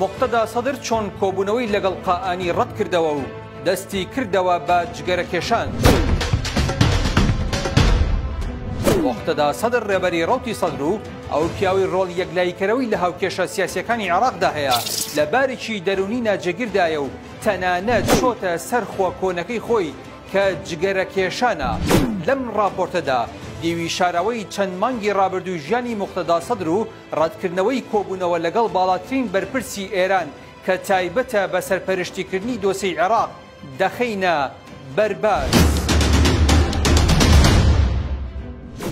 موقتەدا سەدر چۆن کۆبوونەوەی لەگەڵ قائانی ڕەت کردەوە و دەستی کردەوە بە جگەرەکێشان. موقتەدا سەدر ڕێبەری ڕوتی سەدر و ئەو پیاوی ڕۆڵ یەکلاییکەرەوەی لە هاوکێشە سیاسیەکانی عێراقدا هەیە لە بارێکی دەروونی ناجێگیردایە و تەنانەت چۆتە سەر خۆ کۆنەکەی خۆی کە جگەرەکێشانە لەم ڕاپۆرتەدا دیوی شاراوەی چەند مانگی ڕابردوو ژیانی موقتەدا سەدر و ڕەتکردنەوەی کۆبوونەوە لەگەڵ باڵاترین بەرپرسی ئێران کە تایبەتە بە سەرپەرشتیکردنی دۆسێی عێراق، دەخەینە بەرباس.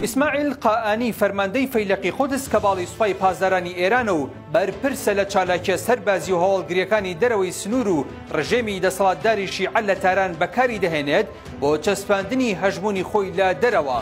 ئیسماعیل قائانی فەرماندەی فەیلەقی قودس کە باڵی سوپای پاسدارانی ئێرانە و بەرپرسە لە چالاکیە سەربازی و هەواڵگریەکانی دەرەوەی سنور و ڕژێمی دەسەڵاتداری شیعە لە تاران بەکاری دەهێنێت، بۆ چەسپاندنی هەژموونی خۆی لە دەرەوە،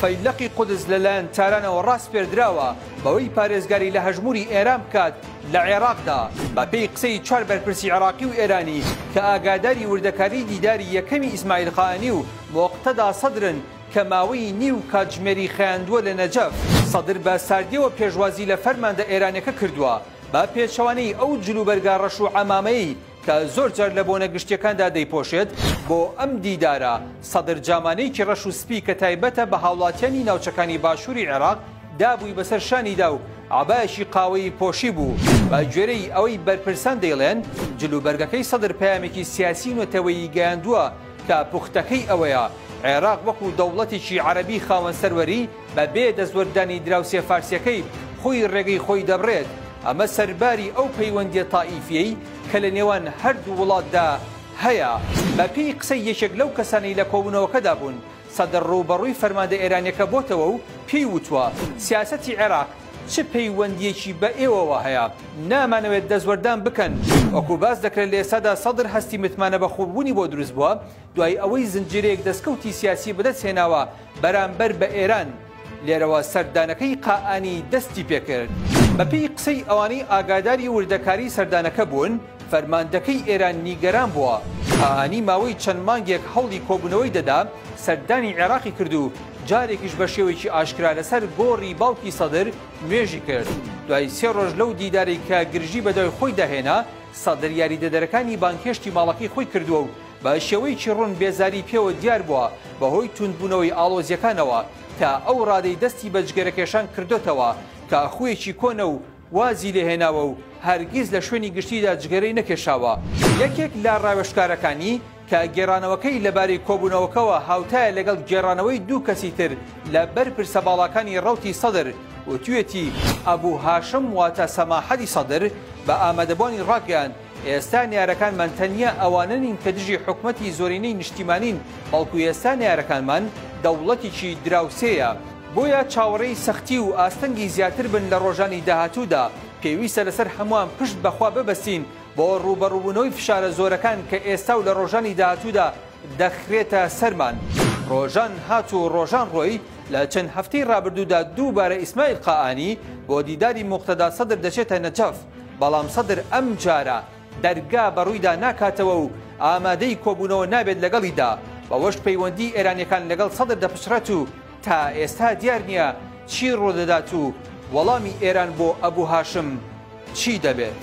فەیلەقی قودس لەلایەن تارانەوە ڕاسپێردراوە بەوەی پارێزگاری لە هەژموونی ئێران بکات لە عێراقدا. بەپێی قسەی چوار بەرپرسی عێراقی و ئێرانی کە ئاگاداری وردەکاری دیداری یەکەمی ئیسماعیل قائانی و موقتەدا سەدرن کە ماوەی نیو کاتژمێری خایاندووە لە نەجەف، سەدر بە ساردییەوە پێشوازی لە فەرماندە ئێرانییەکە کردووە بە پێچەوانەی ئەو جلوبەرگە ڕەش و عەمامەیەی کە زۆر جار لە بۆنە گشتیەکاندا دەیپۆشێت، بۆ ئەم دیدارە سەدر جامانێکی ڕەش و سپی کە تایبەتە بە هاوڵاتیانی ناوچەکانی باشوری عێراق دابووی بەسەر شانیدا و عەبایەکی قاوەیی پۆشیبوو، بە گوێرەی ئەوەی بەرپرسان دەیڵێن جل و بەرگەکەی سەدر پەیامێکی سیاسی و نەتەوەیی گەیاندووە کە پوختەکەی ئەوەیە عێراق وەکو دەوڵەتێکی عەرەبی خاوەن سەروەری بە بێ دەستوەردانی دراوسێ فارسیەکەی خۆی ڕێگەی خۆی دەبڕێت، ئەمە سەرباری ئەو پەیوەندیە تائیفیەی کە لە نێوان هەردوو وڵاتدا هەیە. بە پێی قسەی یەکێک لەو کەسانەی لە کۆبوونەوەکەدا بوون، سەدر ڕووبەڕووی فەرماندە ئێرانیەکە بۆتەوە و پێی وتووە، سیاسەتی عێراق چ پەیوەندیەکی بە ئێوەوە هەیە؟ نامانەوێت دەستوەردان بکەن. وەکو باس دەکرێت لە ئێستادا سەدر هەستی متمانە بەخۆبوونی بۆ دروست بووە، دوای ئەوەی زنجیرەیەک دەستکەوتی سیاسی بەدەست هێناوە بەرامبەر بە ئێران، لێرەوە سەردانەکەی قائانی دەستی پێکرد. بەپێی قسەی ئەوانەی ئاگاداری وردەکاری سەردانەکە بوون، فەرماندەکەی ئێران نیگەران بووە. قائانی ماوەی چەند مانگێک هەوڵی کۆبوونەوەی دەدا، سەردانی عێراقی کرد و جارێکیش بە شێوەیەکی ئاشکرا لەسەر گۆڕی باوکی سەدر نوێژی کرد. دوای سێ ڕۆژ لەو دیدارەی کە گرژی بەدوای خۆیدا هێنا، سەدر یاریدەدەرەکانی بانگهێشتی ماڵەکەی خۆی کردووە و بە شێوەیەکی ڕوون بێزاری پێوە دیار بووە بەهۆی توندبوونەوەی ئاڵۆزییەکانەوە تا ئەو ڕادەی دەستی بە جگەرەکێشان کردۆتەوە کە خوویەکی کۆنە و وازی لێ هێناوە و هەرگیز لە شوێنی گشتیدا جگەرەی نەکێشاوە. یەکێک لە ڕاوێژکارەکانی کە گێڕانەوەکەی لەبارەی کۆبوونەوەکەوە هاوتایە لەگەڵ گێڕانەوەی دوو کەسی تر لە بەرپرسە باڵاکانی ڕەوتی سەدر وتوویەتی، ئەبو هاشم واتە سەماحەتی سەدر بە ئامادەبووانی ڕاگەیاند، ئێستا نەیارەکانمان تەنیا ئەوانە نین کە دژی حکومەتی زۆرینەی نیشتیمانین، بەڵکو ئێستا نەیارەکانمان دەوڵەتێکی دراوسێیە. بۆیە چاوەڕێی سەختی و ئاستەنگی زیاتر بن لە ڕۆژانی داهاتوودا. پێویستە لەسەر هەمووان پشت بە خوا ببەستین بۆ ڕووبەڕووبوونەوەی فشارە زۆرەکان کە ئێستا و لە ڕۆژانی داهاتوودا دەخرێتە سەرمان. ڕۆژان هات و ڕۆژان ڕۆی، لە چەند هەفتەی ڕابردوودا دووبارە ئیسماعیل قائانی بۆ دیداری موقتەدا سەدر دەچێتە نەجەف. بەڵام سەدر ئەمجارە دەرگا بەڕوویدا ناکاتەوە و ئامادەی کۆبوونەوە نابێت لەگەڵیدا، بەوەش پەیوەندی ئێرانیەکان لەگەڵ سەدر دەپچڕێت و تا ئێستا دیار نییە چی ڕوودەدات و وەڵامی ئێران بۆ ئەبوو هاشم چی دەبێت؟